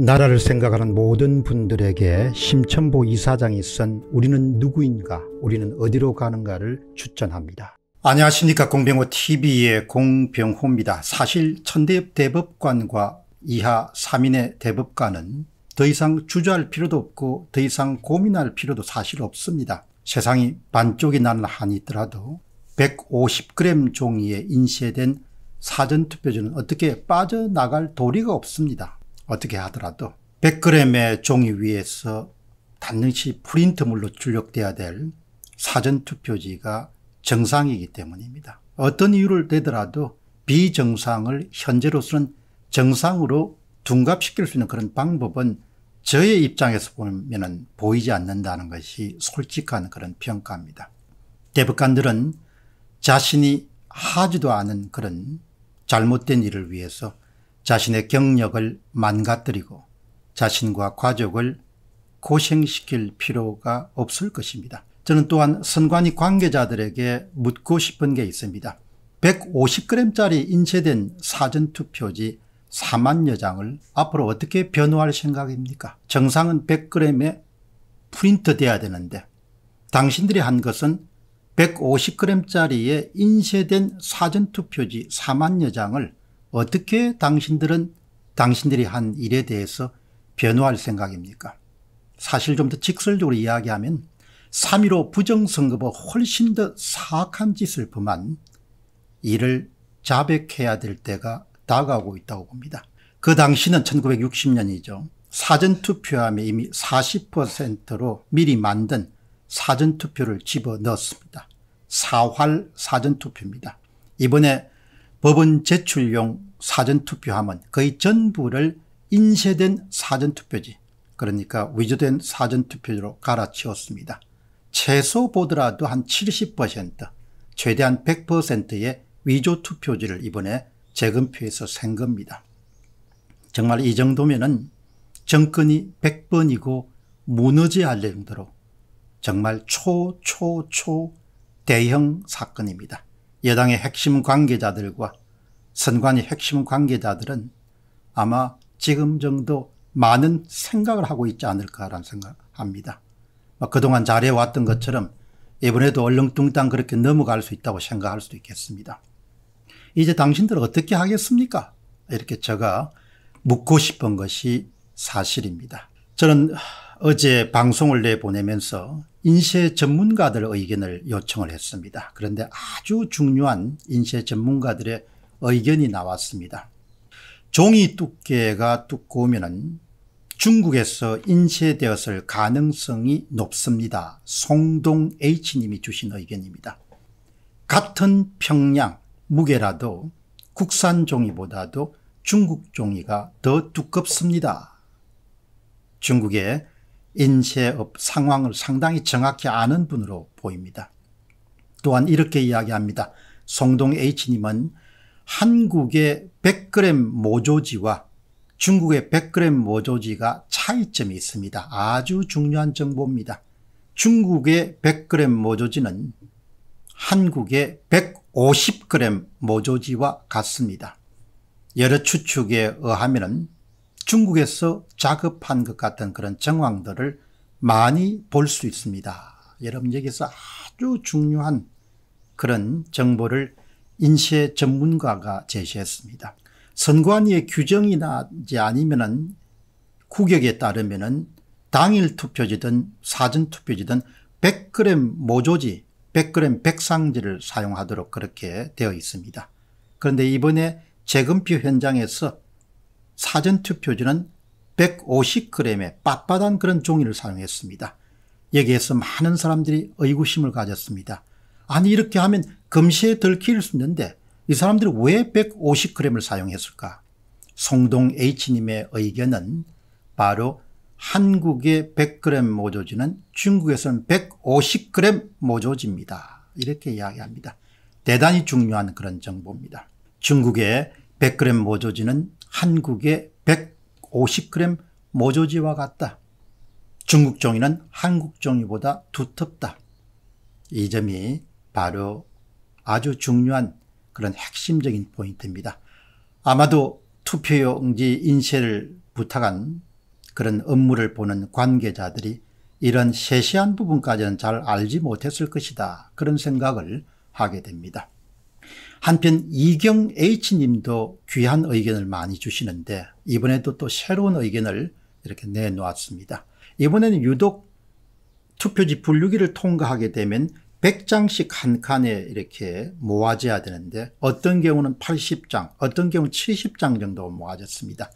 나라를 생각하는 모든 분들에게 심천보 이사장이 쓴 우리는 누구인가, 우리는 어디로 가는가를 추천합니다. 안녕하십니까 공병호 TV의 공병호입니다. 사실 천대엽 대법관과 이하 3인의 대법관은 더 이상 주저할 필요도 없고 더 이상 고민할 필요도 사실 없습니다. 세상이 반쪽이 나는 한이 있더라도 150g 종이에 인쇄된 사전투표지는 어떻게 빠져나갈 도리가 없습니다. 어떻게 하더라도 100g의 종이 위에서 단능시 프린트물로 출력돼야 될 사전투표지가 정상이기 때문입니다. 어떤 이유를 대더라도 비정상을 현재로서는 정상으로 둔갑시킬 수 있는 그런 방법은 저의 입장에서 보면 보이지 않는다는 것이 솔직한 그런 평가입니다. 대법관들은 자신이 하지도 않은 그런 잘못된 일을 위해서 자신의 경력을 망가뜨리고 자신과 가족을 고생시킬 필요가 없을 것입니다. 저는 또한 선관위 관계자들에게 묻고 싶은 게 있습니다. 150g짜리 인쇄된 사전투표지 4만여 장을 앞으로 어떻게 변호할 생각입니까? 정상은 100g에 프린트 돼야 되는데 당신들이 한 것은 150g짜리에 인쇄된 사전투표지 4만여 장을 어떻게 당신들은 당신들이 한 일에 대해서 변호할 생각입니까? 사실 좀 더 직설적으로 이야기하면 3.15 부정선거보 훨씬 더 사악한 짓을 범한 이를 자백해야 될 때가 다가오고 있다고 봅니다. 그 당시는 1960년이죠. 사전투표함에 이미 40%로 미리 만든 사전투표를 집어넣었습니다. 사활 사전투표입니다. 이번에 법원 제출용 사전투표함은 거의 전부를 인쇄된 사전투표지 그러니까 위조된 사전투표로 갈아치웠습니다. 최소 보더라도 한 70% 최대한 100%의 위조투표지를 이번에 재검표해서 센 겁니다. 정말 이 정도면 정권이 100번이고 무너져야 할 정도로 정말 초초초 대형 사건입니다. 여당의 핵심 관계자들과 선관위 핵심 관계자들은 아마 지금 정도 많은 생각을 하고 있지 않을까라는 생각합니다. 뭐 그동안 잘해왔던 것처럼 이번에도 얼렁뚱땅 그렇게 넘어갈 수 있다고 생각할 수도 있겠습니다. 이제 당신들 어떻게 하겠습니까? 이렇게 제가 묻고 싶은 것이 사실입니다. 저는 어제 방송을 내보내면서 인쇄 전문가들 의견을 요청을 했습니다. 그런데 아주 중요한 인쇄 전문가들의 의견이 나왔습니다. 종이 두께가 두꺼우면 중국에서 인쇄되었을 가능성이 높습니다. 송동 H님이 주신 의견입니다. 같은 평양 무게라도 국산 종이보다도 중국 종이가 더 두껍습니다. 중국의 인쇄업 상황을 상당히 정확히 아는 분으로 보입니다. 또한 이렇게 이야기합니다. 송동 H님은 한국의 100g 모조지와 중국의 100g 모조지가 차이점이 있습니다. 아주 중요한 정보입니다. 중국의 100g 모조지는 한국의 150g 모조지와 같습니다. 여러 추측에 의하면 중국에서 작업한 것 같은 그런 정황들을 많이 볼 수 있습니다. 여러분 여기서 아주 중요한 그런 정보를 인쇄 전문가가 제시했습니다. 선관위의 규정이 나지 아니면은 구격에 따르면은 당일 투표지든 사전 투표지든 100g 모조지 100g 백상지를 사용하도록 그렇게 되어 있습니다. 그런데 이번에 재검표 현장에서 사전투표지는 150g의 빳빳한 그런 종이를 사용했습니다. 여기에서 많은 사람들이 의구심을 가졌습니다. 아니 이렇게 하면 금시에 들킬 수 있는데 이 사람들이 왜 150g을 사용했을까? 송동 H님의 의견은 바로 한국의 100g 모조지는 중국에서는 150g 모조지입니다. 이렇게 이야기합니다. 대단히 중요한 그런 정보입니다. 중국의 100g 모조지는 한국의 150g 모조지와 같다. 중국 종이는 한국 종이보다 두텁다. 이 점이 바로 아주 중요한 그런 핵심적인 포인트입니다. 아마도 투표용지 인쇄를 부탁한 그런 업무를 보는 관계자들이 이런 세세한 부분까지는 잘 알지 못했을 것이다. 그런 생각을 하게 됩니다. 한편 이경 H님도 귀한 의견을 많이 주시는데 이번에도 또 새로운 의견을 이렇게 내놓았습니다. 이번에는 유독 투표지 분류기를 통과하게 되면 100장씩 한 칸에 이렇게 모아져야 되는데 어떤 경우는 80장 어떤 경우는 70장 정도 모아졌습니다.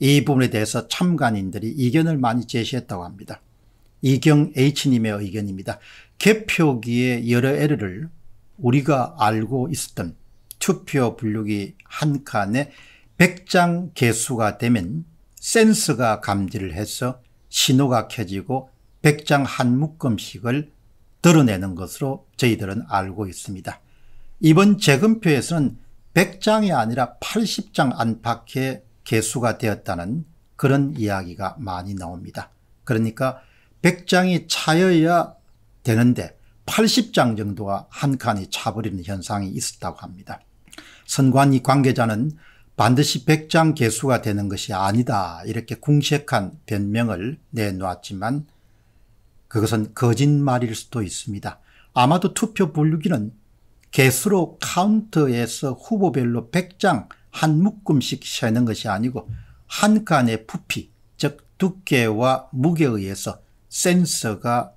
이 부분에 대해서 참관인들이 이견을 많이 제시했다고 합니다. 이경 H님의 의견입니다. 개표기의 여러 에러를 우리가 알고 있었던 투표 분류기 한 칸에 100장 개수가 되면 센서가 감지를 해서 신호가 켜지고 100장 한 묶음씩을 드러내는 것으로 저희들은 알고 있습니다. 이번 재검표에서는 100장이 아니라 80장 안팎의 개수가 되었다는 그런 이야기가 많이 나옵니다. 그러니까 100장이 차여야 되는데 80장 정도가 한 칸이 차버리는 현상이 있었다고 합니다. 선관위 관계자는 반드시 100장 개수가 되는 것이 아니다 이렇게 궁색한 변명을 내놓았지만 그것은 거짓말일 수도 있습니다. 아마도 투표 분류기는 개수로 카운터에서 후보별로 100장 한 묶음씩 세는 것이 아니고 한 칸의 부피 즉 두께와 무게에 의해서 센서가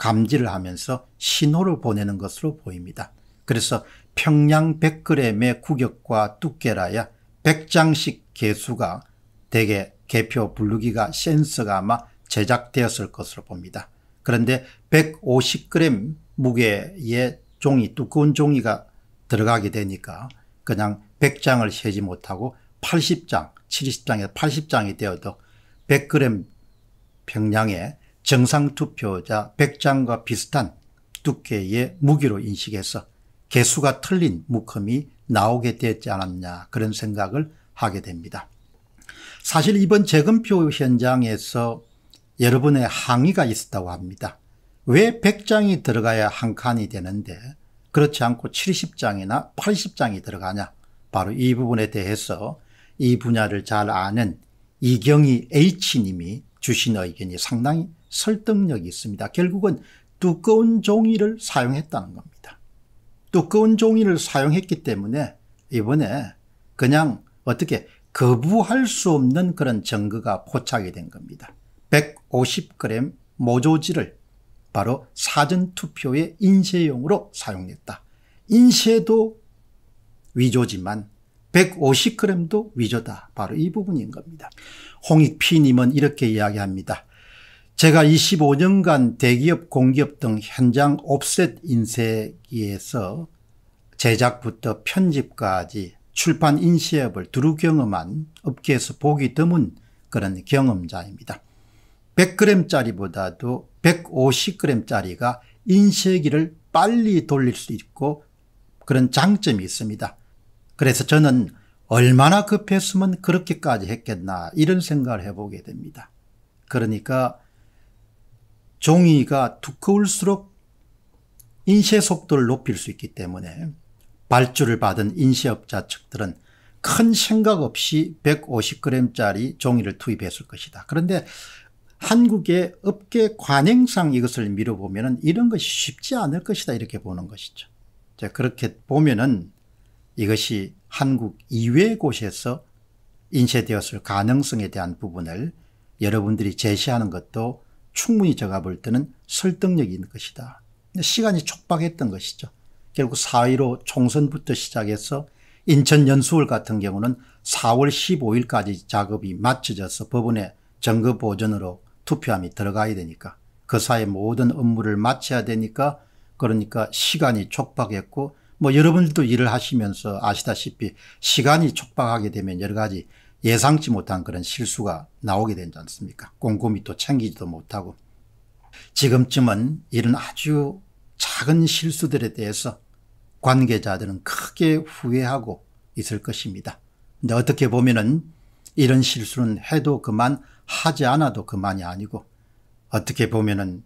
감지를 하면서 신호를 보내는 것으로 보입니다. 그래서 평양 100g의 구격과 두께라야 100장씩 개수가 대개 개표 분류기가 센서가 아마 제작되었을 것으로 봅니다. 그런데 150g 무게의 종이 두꺼운 종이가 들어가게 되니까 그냥 100장을 세지 못하고 80장 70장에서 80장이 되어도 100g 평량의 정상투표자 100장과 비슷한 두께의 무기로 인식해서 개수가 틀린 묶음이 나오게 되었지 않았냐 그런 생각을 하게 됩니다. 사실 이번 재검표 현장에서 여러분의 항의가 있었다고 합니다. 왜 100장이 들어가야 한 칸이 되는데 그렇지 않고 70장이나 80장이 들어가냐 바로 이 부분에 대해서 이 분야를 잘 아는 이경희 H님이 주신 의견이 상당히 설득력이 있습니다. 결국은 두꺼운 종이를 사용했다는 겁니다. 두꺼운 종이를 사용했기 때문에 이번에 그냥 어떻게 거부할 수 없는 그런 증거가 포착이 된 겁니다. 150g 모조지를 바로 사전투표의 인쇄용으로 사용했다. 인쇄도 위조지만 150g도 위조다. 바로 이 부분인 겁니다. 홍익피님은 이렇게 이야기합니다. 제가 25년간 대기업 공기업 등 현장 옵셋 인쇄기에서 제작부터 편집까지 출판 인쇄업을 두루 경험한 업계에서 보기 드문 그런 경험자입니다. 100g짜리보다도 150g짜리가 인쇄기를 빨리 돌릴 수 있고 그런 장점이 있습니다. 그래서 저는 얼마나 급했으면 그렇게까지 했겠나 이런 생각을 해보게 됩니다. 그러니까 종이가 두꺼울수록 인쇄 속도를 높일 수 있기 때문에 발주를 받은 인쇄업자 측들은 큰 생각 없이 150g짜리 종이를 투입했을 것이다. 그런데 한국의 업계 관행상 이것을 미뤄보면 이런 것이 쉽지 않을 것이다 이렇게 보는 것이죠. 그렇게 보면 이것이 한국 이외의 곳에서 인쇄되었을 가능성에 대한 부분을 여러분들이 제시하는 것도 충분히 제가 볼 때는 설득력이 있는 것이다. 시간이 촉박했던 것이죠. 결국 4.15 총선부터 시작해서 인천 연수월 같은 경우는 4월 15일까지 작업이 마쳐져서 법원에 정거 보전으로 투표함이 들어가야 되니까 그 사이 모든 업무를 마쳐야 되니까 그러니까 시간이 촉박했고 뭐 여러분들도 일을 하시면서 아시다시피 시간이 촉박하게 되면 여러 가지 예상치 못한 그런 실수가 나오게 되지 않습니까 꼼꼼히 또 챙기지도 못하고 지금쯤은 이런 아주 작은 실수들에 대해서 관계자들은 크게 후회하고 있을 것입니다. 근데 어떻게 보면은 이런 실수는 해도 그만 하지 않아도 그만이 아니고 어떻게 보면은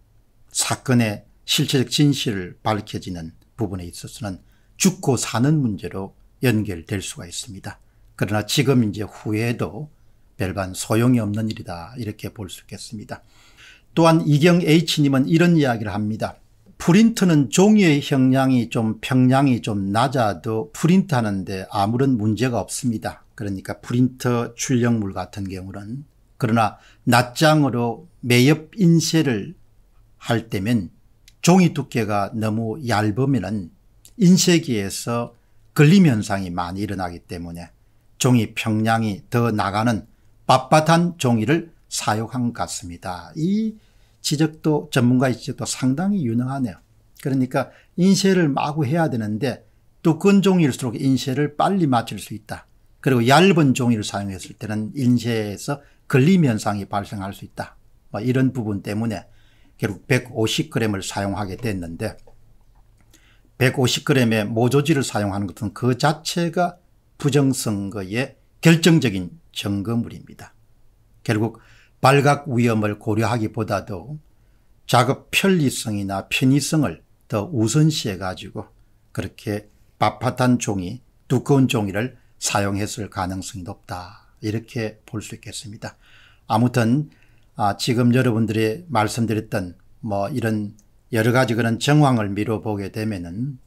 사건의 실체적 진실을 밝혀지는 부분에 있어서는 죽고 사는 문제로 연결될 수가 있습니다. 그러나 지금 이제 후에도 별반 소용이 없는 일이다 이렇게 볼 수 있겠습니다. 또한 이경 H님은 이런 이야기를 합니다. 프린트는 종이의 형량이 좀 평량이 좀 낮아도 프린트하는데 아무런 문제가 없습니다. 그러니까 프린터 출력물 같은 경우는 그러나 낱장으로 매엽 인쇄를 할 때면 종이 두께가 너무 얇으면 인쇄기에서 걸림 현상이 많이 일어나기 때문에 종이 평량이 더 나가는 빳빳한 종이를 사용한 것 같습니다. 이 지적도 전문가의 지적도 상당히 유능하네요. 그러니까 인쇄를 마구 해야 되는데 두꺼운 종일수록 인쇄를 빨리 마칠 수 있다. 그리고 얇은 종이를 사용했을 때는 인쇄에서 걸림 현상이 발생할 수 있다. 뭐 이런 부분 때문에 결국 150g을 사용하게 됐는데 150g의 모조지를 사용하는 것은 그 자체가 부정선거의 결정적인 증거물입니다. 결국 발각 위험을 고려하기보다도 작업 편리성이나 편의성을 더 우선시해 가지고 그렇게 빳빳한 종이 두꺼운 종이를 사용했을 가능성이 높다 이렇게 볼 수 있겠습니다. 아무튼 아, 지금 여러분들이 말씀드렸던 뭐 이런 여러 가지 그런 정황을 미뤄보게 되면은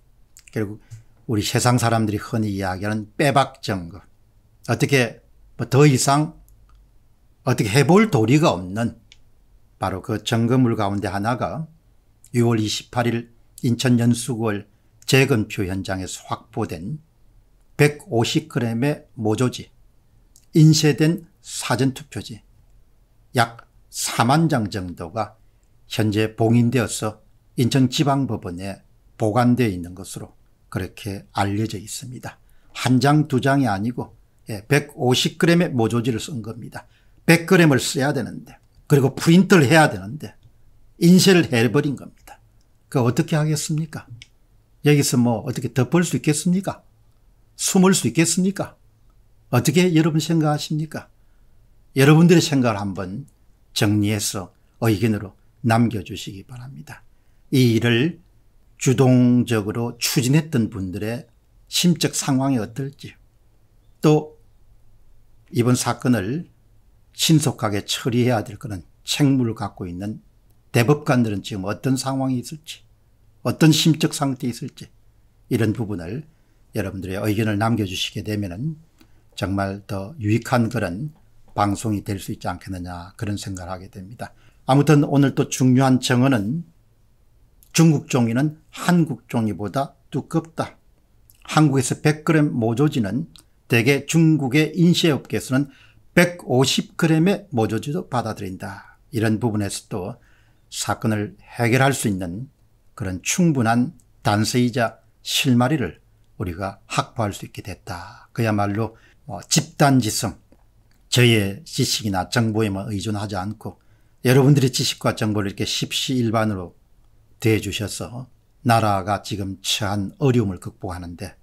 결국 우리 세상 사람들이 흔히 이야기하는 빼박 증거. 어떻게 뭐더 이상 어떻게 해볼 도리가 없는 바로 그 점검물 가운데 하나가 6월 28일 인천 연수구월 재건표 현장에서 확보된 150g의 모조지 인쇄된 사전투표지 약 4만 장 정도가 현재 봉인되어서 인천지방법원에 보관되어 있는 것으로 그렇게 알려져 있습니다. 한 장, 두 장이 아니고 150g의 예, 모조지를 쓴 겁니다. 100g을 써야 되는데 그리고 프린트를 해야 되는데 인쇄를 해버린 겁니다. 그 어떻게 하겠습니까? 여기서 뭐 어떻게 덮을 수 있겠습니까? 숨을 수 있겠습니까? 어떻게 여러분 생각하십니까? 여러분들의 생각을 한번 정리해서 의견으로 남겨주시기 바랍니다. 이 일을 주동적으로 추진했던 분들의 심적 상황이 어떨지 또 이번 사건을 신속하게 처리해야 될 그런 책무를 갖고 있는 대법관들은 지금 어떤 상황이 있을지 어떤 심적 상태에 있을지 이런 부분을 여러분들의 의견을 남겨주시게 되면 정말 더 유익한 그런 방송이 될 수 있지 않겠느냐 그런 생각을 하게 됩니다. 아무튼 오늘 또 중요한 정언은 중국 종이는 한국 종이보다 두껍다. 한국에서 100g 모조지는 대개 중국의 인쇄업계에서는 150g의 모조지도 받아들인다. 이런 부분에서도 사건을 해결할 수 있는 그런 충분한 단서이자 실마리를 우리가 확보할 수 있게 됐다. 그야말로 뭐 집단지성, 저의 지식이나 정보에만 의존하지 않고 여러분들의 지식과 정보를 이렇게 십시일반으로 대해주셔서 나라가 지금 처한 어려움을 극복하는데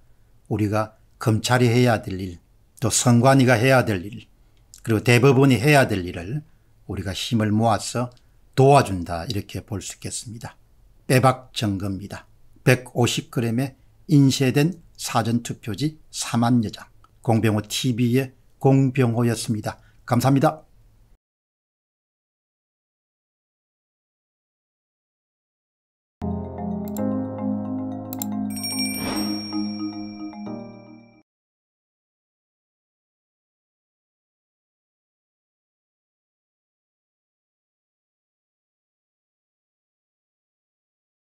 우리가 검찰이 해야 될 일, 또 선관위가 해야 될 일, 그리고 대법원이 해야 될 일을 우리가 힘을 모아서 도와준다 이렇게 볼 수 있겠습니다. 빼박 점검입니다. 150g의 인쇄된 사전투표지 4만 여 장 공병호 TV의 공병호였습니다. 감사합니다.